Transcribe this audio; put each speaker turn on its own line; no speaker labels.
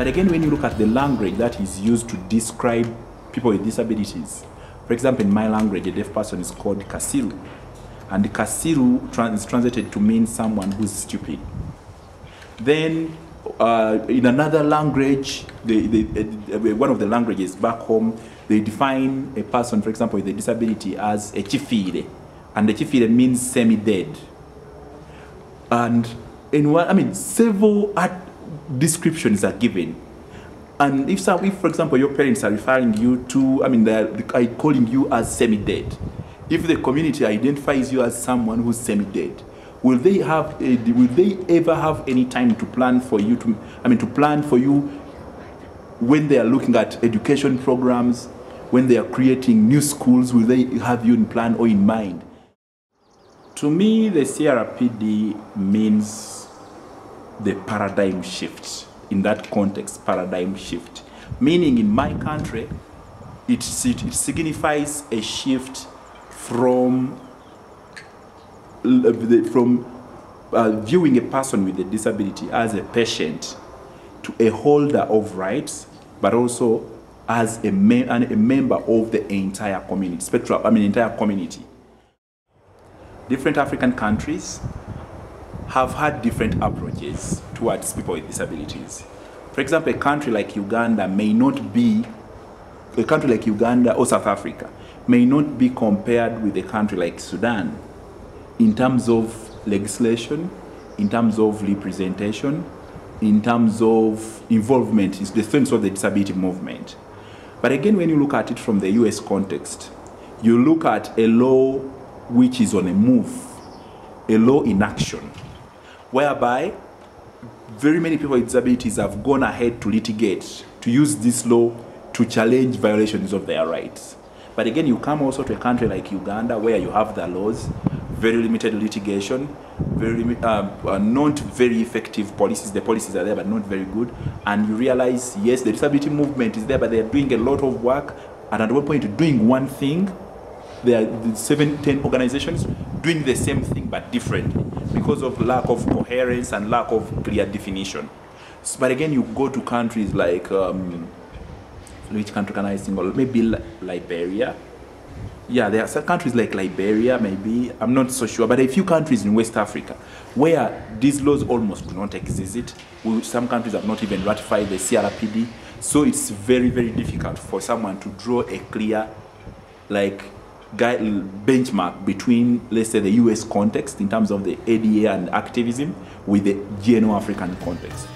But again, when you look at the language that is used to describe people with disabilities, for example, in my language, a deaf person is called Kasiru. And Kasiru is translated to mean someone who's stupid. Then, uh, in another language, uh, one of the languages back home, they define a person, for example, with a disability as a chifire. And the chifire means semi dead. And in one, I mean, several art descriptions are given. And if, some, if, for example, your parents are referring you to, I mean, they're calling you as semi dead, if the community identifies you as someone who's semi dead, will they have, a, will they ever have any time to plan for you to, I mean, to plan for you when they are looking at education programs, when they are creating new schools, will they have you in plan or in mind? To me, the CRPD means the paradigm shift. In that context, paradigm shift. Meaning, in my country, it, it signifies a shift from, from uh, viewing a person with a disability as a patient to a holder of rights, but also as a, me- a member of the entire community, spectrum, I mean, entire community different African countries have had different approaches towards people with disabilities. For example, a country like Uganda may not be, a country like Uganda or South Africa may not be compared with a country like Sudan in terms of legislation, in terms of representation, in terms of involvement, in the sense of the disability movement. But again, when you look at it from the US context, you look at a law which is on a move, a law in action, whereby very many people with disabilities have gone ahead to litigate, to use this law to challenge violations of their rights. But again, you come also to a country like Uganda where you have the laws, very limited litigation, very um, uh, not very effective policies. The policies are there, but not very good. And you realize, yes, the disability movement is there, but they are doing a lot of work. And at one point, doing one thing, there are seven, ten organizations doing the same thing but differently because of lack of coherence and lack of clear definition. But again, you go to countries like um, which country can I of? Maybe Liberia. Yeah, there are some countries like Liberia, maybe I'm not so sure, but a few countries in West Africa where these laws almost do not exist. Some countries have not even ratified the CRPD, so it's very, very difficult for someone to draw a clear, like guide, benchmark between, let's say, the US context in terms of the ADA and activism with the GNO African context.